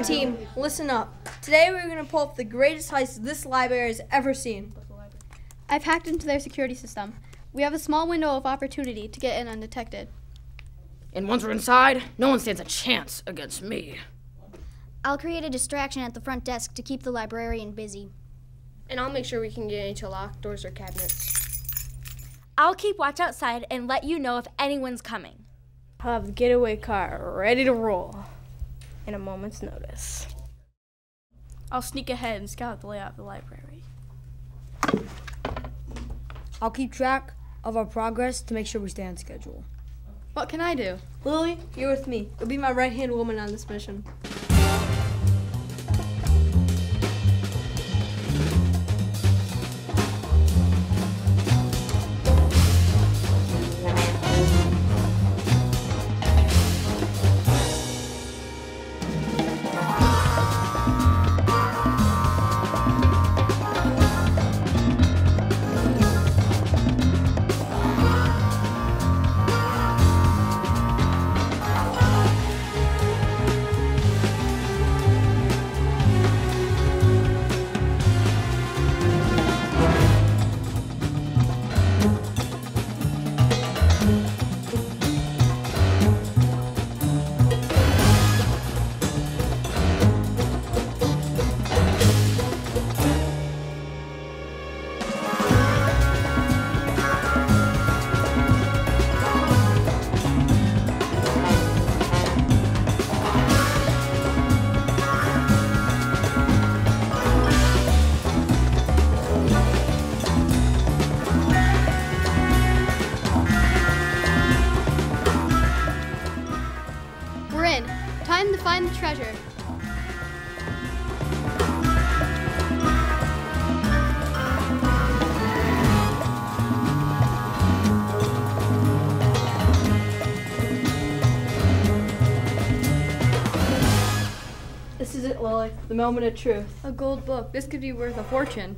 right, team, listen up. Today we're going to pull up the greatest heist this library has ever seen. I've hacked into their security system. We have a small window of opportunity to get in undetected. And once we're inside, no one stands a chance against me. I'll create a distraction at the front desk to keep the librarian busy. And I'll make sure we can get into locked doors or cabinets. I'll keep watch outside and let you know if anyone's coming. I'll have the getaway car ready to roll in a moment's notice. I'll sneak ahead and scout the layout of the library. I'll keep track of our progress to make sure we stay on schedule. What can I do? Lily, you're with me. You'll be my right hand woman on this mission. Lily. The moment of truth. A gold book. This could be worth a fortune.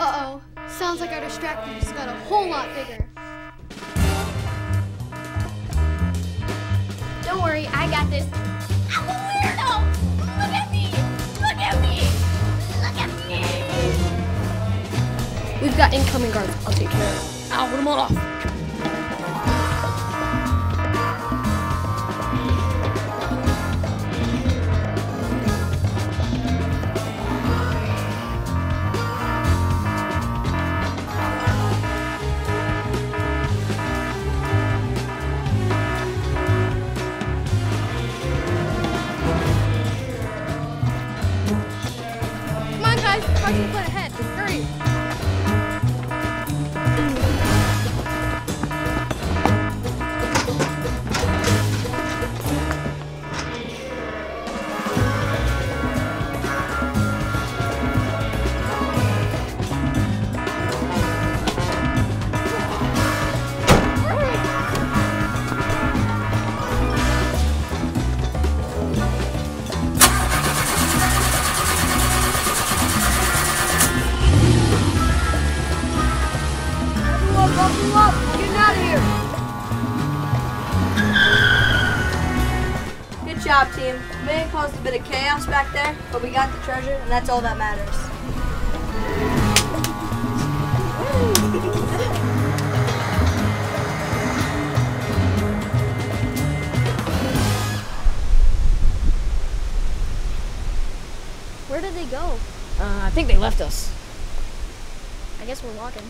Uh oh. Sounds like our distraction just got a whole lot bigger. Don't worry, I got this. I'm a weirdo! Look at me! Look at me! Look at me! We've got incoming guards. I'll take care of it. Ow, put them all off. On, job, team. We may have caused a bit of chaos back there, but we got the treasure, and that's all that matters. Where did they go? Uh, I think they left us. I guess we're walking.